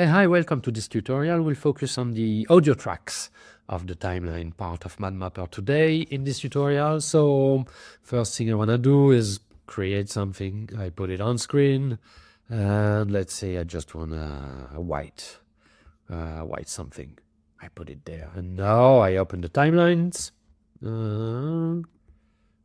Hey, hi, welcome to this tutorial. We'll focus on the audio tracks of the timeline part of MadMapper today in this tutorial. So first thing I want to do is create something. I put it on screen and let's say I just want a white, uh, white something. I put it there and now I open the timelines. Uh,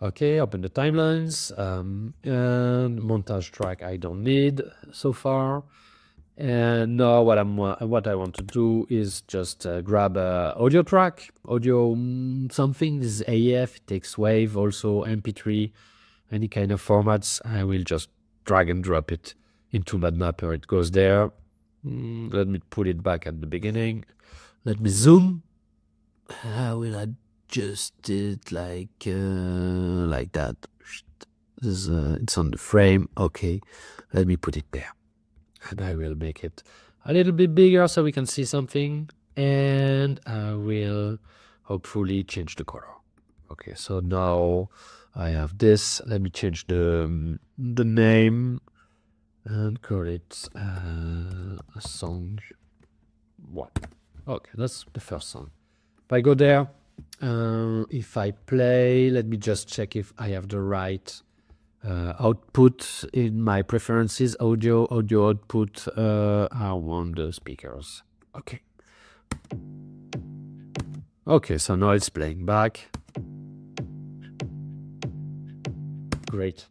okay, open the timelines um, and montage track I don't need so far. And now what I'm what I want to do is just uh, grab a audio track, audio mm, something. This is AF. It takes wave, also MP3, any kind of formats. I will just drag and drop it into MadMapper. It goes there. Mm, let me put it back at the beginning. Let me zoom. I will adjust it like uh, like that. This, uh, it's on the frame. Okay, let me put it there and I will make it a little bit bigger so we can see something. And I will hopefully change the color. Okay so now I have this. Let me change the the name and call it uh, a song one. Okay that's the first song. If I go there uh, if I play let me just check if I have the right uh, output in my preferences audio audio output uh, I want the speakers. Okay. Okay so now it's playing back. Great.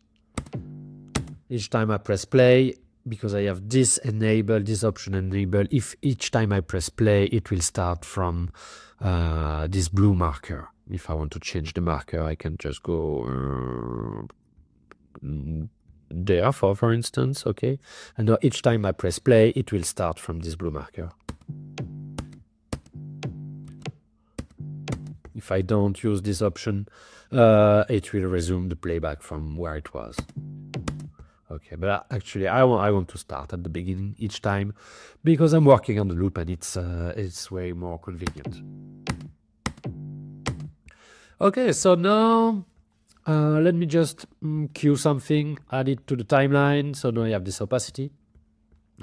Each time I press play because I have this enabled this option enabled if each time I press play it will start from uh, this blue marker. If I want to change the marker I can just go uh, there for for instance okay? And now each time I press play it will start from this blue marker. If I don't use this option uh, it will resume the playback from where it was. Okay but actually I want I want to start at the beginning each time because I'm working on the loop and it's uh, it's way more convenient. Okay so now uh, let me just mm, cue something, add it to the timeline. So now I have this opacity.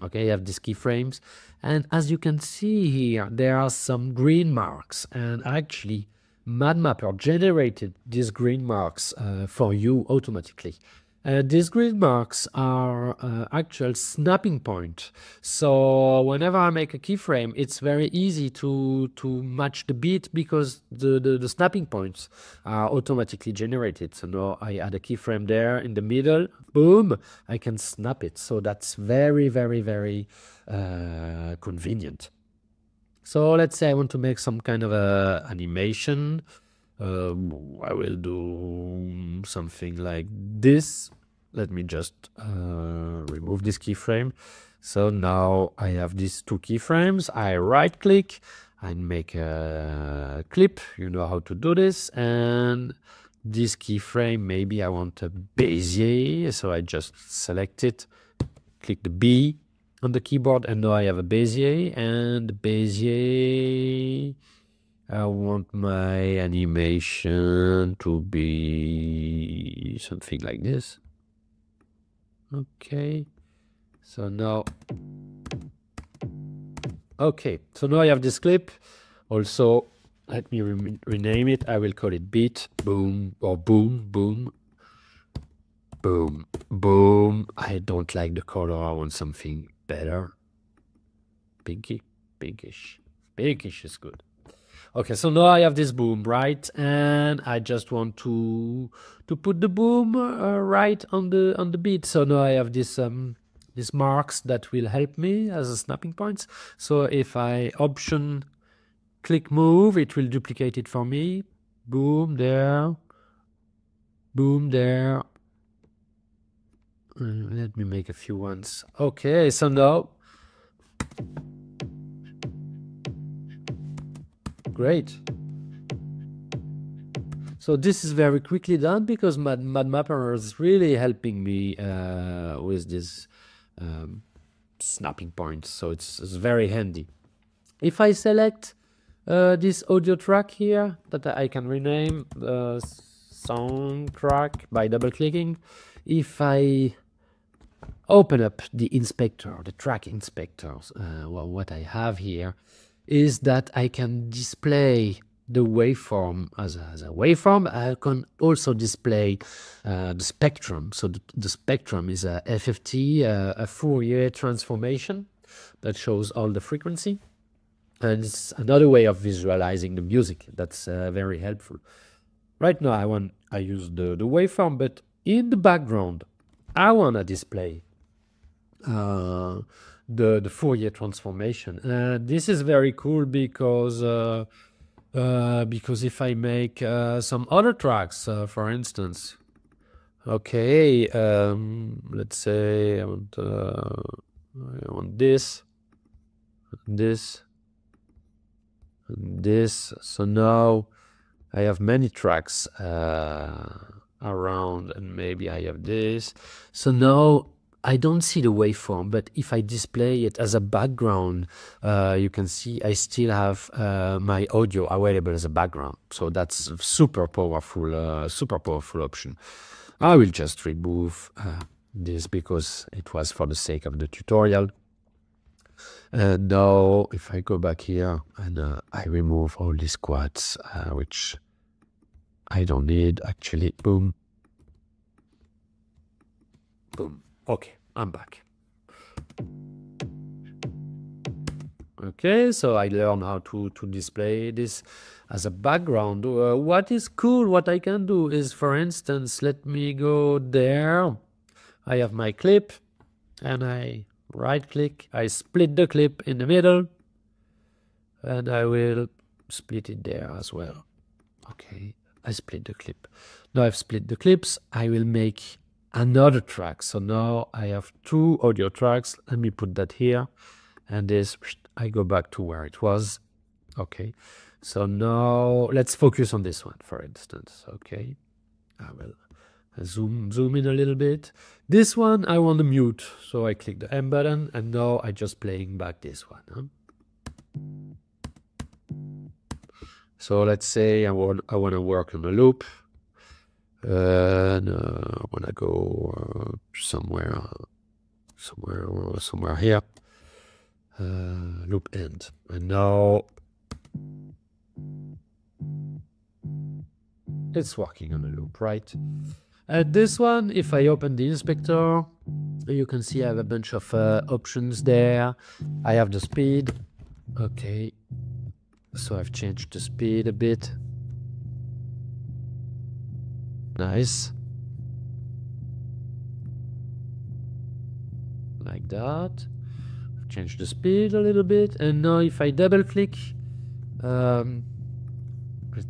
Okay, I have these keyframes. And as you can see here, there are some green marks. And actually, MadMapper generated these green marks uh, for you automatically. Uh, these grid marks are uh, actual snapping point. So whenever I make a keyframe, it's very easy to to match the beat because the, the, the snapping points are automatically generated. So now I add a keyframe there in the middle, boom, I can snap it. So that's very, very, very uh, convenient. So let's say I want to make some kind of a animation. Um, I will do something like this. Let me just uh, remove this keyframe. So now I have these two keyframes. I right click and make a clip. You know how to do this. And this keyframe, maybe I want a Bezier. So I just select it, click the B on the keyboard, and now I have a Bezier. And Bezier I want my animation to be something like this. Okay. So now, okay. So now I have this clip. Also, let me re rename it. I will call it beat, boom, or boom, boom, boom, boom. I don't like the color. I want something better. Pinky, pinkish. Pinkish is good. Okay, so now I have this boom, right? And I just want to to put the boom uh, right on the on the beat. So now I have this um these marks that will help me as a snapping points. So if I option click move, it will duplicate it for me. Boom there. Boom there. Uh, let me make a few ones. Okay, so now Great. So this is very quickly done because Mad, MadMapper is really helping me uh, with this um, snapping points. So it's, it's, very handy. If I select uh, this audio track here that I can rename the uh, sound track by double clicking, if I open up the inspector, the track inspectors, uh, well, what I have here is that I can display the waveform as a, as a waveform. I can also display uh, the spectrum. So the, the, spectrum is a FFT, uh, a Fourier transformation that shows all the frequency. And it's another way of visualizing the music that's uh, very helpful. Right now I want I use the, the waveform, but in the background, I want to display uh, the, the Fourier transformation. And this is very cool because uh, uh, because if I make uh, some other tracks, uh, for instance, okay, um, let's say I want, uh, I want this, this, this. So now I have many tracks around and maybe I have this. So now I don't see the waveform, but if I display it as a background, uh, you can see I still have uh, my audio available as a background. So that's super powerful, uh, super powerful option. I will just remove uh, this because it was for the sake of the tutorial. And now if I go back here and uh, I remove all these quads, uh, which I don't need actually. Boom. Boom. Okay, I'm back. Okay, so I learned how to, to display this as a background. Uh, what is cool, what I can do is, for instance, let me go there. I have my clip and I right click. I split the clip in the middle and I will split it there as well. Okay, I split the clip. Now I've split the clips, I will make another track. So now I have two audio tracks. Let me put that here. And this, I go back to where it was. Okay. So now let's focus on this one, for instance. Okay. I will zoom zoom in a little bit. This one I want to mute. So I click the M button and now I just playing back this one. Huh? So let's say I want I want to work on a loop, uh, I want to go uh, somewhere, somewhere, somewhere here. Uh, loop end, and now it's working on a loop, right? And this one, if I open the inspector, you can see I have a bunch of uh, options there. I have the speed. Okay, so I've changed the speed a bit. Nice. Like that. I've the speed a little bit. And now if I double click, um,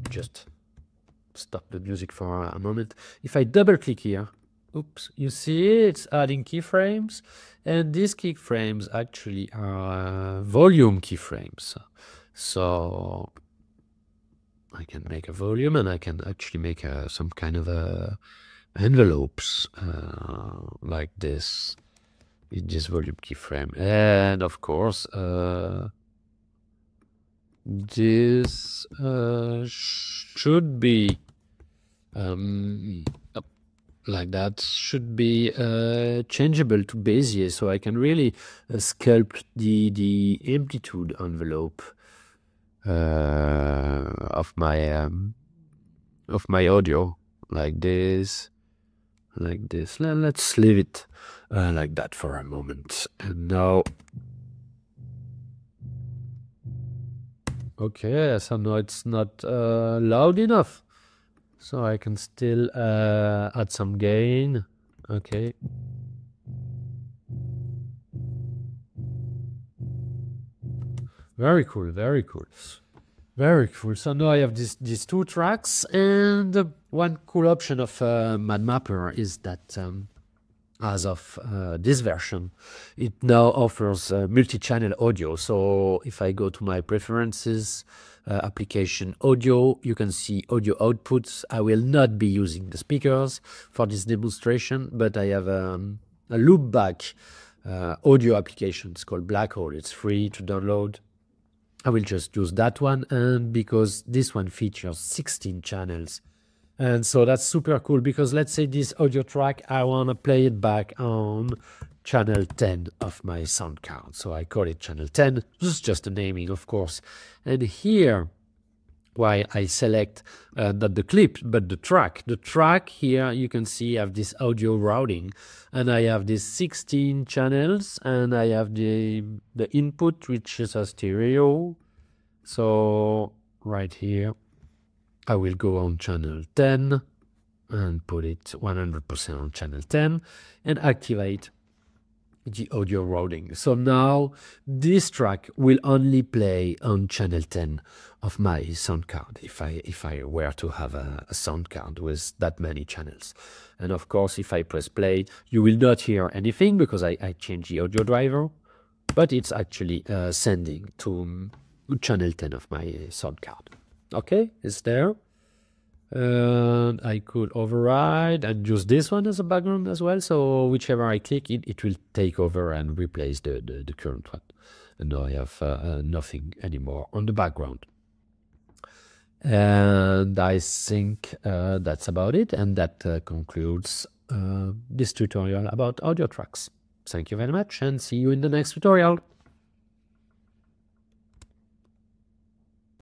just stop the music for a moment. If I double click here, oops, you see it's adding keyframes. And these keyframes actually are uh, volume keyframes. So I can make a volume and I can actually make a, some kind of a envelopes uh, like this. In this volume keyframe. And of course, uh, this uh, should be um, like that. Should be uh, changeable to Bezier so I can really uh, sculpt the the amplitude envelope. uh, of my um, of my audio like this like this. Let's leave it uh, like that for a moment. And now okay so now it's not uh, loud enough. So I can still uh, add some gain. Okay Very cool, very cool. Very cool. So now I have this, these two tracks, and one cool option of uh, MadMapper is that um, as of uh, this version, it now offers uh, multi-channel audio. So if I go to my preferences, uh, application audio, you can see audio outputs. I will not be using the speakers for this demonstration, but I have um, a loopback uh, audio application. It's called Blackhole. It's free to download. I will just use that one and because this one features 16 channels and so that's super cool because let's say this audio track I want to play it back on channel 10 of my sound card. So I call it channel 10. This is just a naming, of course. And here, why I select uh, not the clip, but the track. The track here, you can see I have this audio routing and I have these 16 channels and I have the, the input, which is a stereo. So right here, I will go on channel 10 and put it 100% on channel 10 and activate the audio routing. So now this track will only play on channel 10 of my sound card if I if I were to have a, a, sound card with that many channels. And of course, if I press play, you will not hear anything because I, I changed the audio driver, but it's actually uh, sending to channel 10 of my sound card. Okay, it's there and I could override and use this one as a background as well. So whichever I click, it, it will take over and replace the, the, the current one. And now I have uh, uh, nothing anymore on the background. And I think uh, that's about it. And that uh, concludes uh, this tutorial about audio tracks. Thank you very much and see you in the next tutorial.